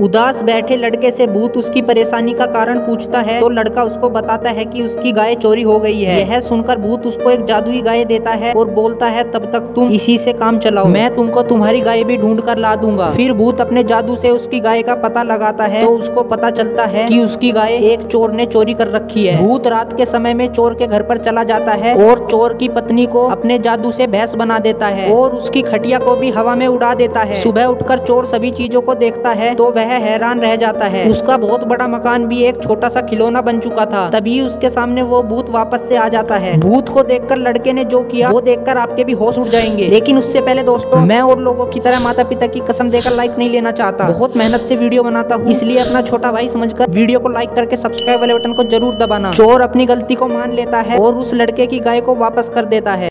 उदास बैठे लड़के से भूत उसकी परेशानी का कारण पूछता है तो लड़का उसको बताता है कि उसकी गाय चोरी हो गई है। यह सुनकर भूत उसको एक जादुई गाय देता है और बोलता है, तब तक तुम इसी से काम चलाओ। मैं तुमको तुम्हारी गाय भी ढूंढ कर ला दूँगा फिर भूत अपने जादू से उसकी गाय का पता लगाता है तो उसको पता चलता है कि उसकी गाय एक चोर ने चोरी कर रखी है। भूत रात के समय में चोर के घर पर चला जाता है और चोर की पत्नी को अपने जादू से भैंस बना देता है और उसकी खटिया को भी हवा में उड़ा देता है। सुबह उठकर चोर सभी चीज़ों को देखता है तो वह हैरान रह जाता है। उसका बहुत बड़ा मकान भी एक छोटा सा खिलौना बन चुका था। तभी उसके सामने वो भूत वापस से आ जाता है। भूत को देखकर लड़के ने जो किया, वो देखकर आपके भी होश उड़ जाएँगे। लेकिन उससे पहले दोस्तों, मैं और लोगों की तरह माता पिता की कसम देकर लाइक नहीं लेना चाहता। बहुत मेहनत से वीडियो बनाता हूँ। इसलिए अपना छोटा भाई समझकर वीडियो को लाइक करके सब्सक्राइब वाले बटन को ज़रूर दबाना। चोर अपनी गलती को मान लेता है और उस लड़के की गाय को वापस कर देता है।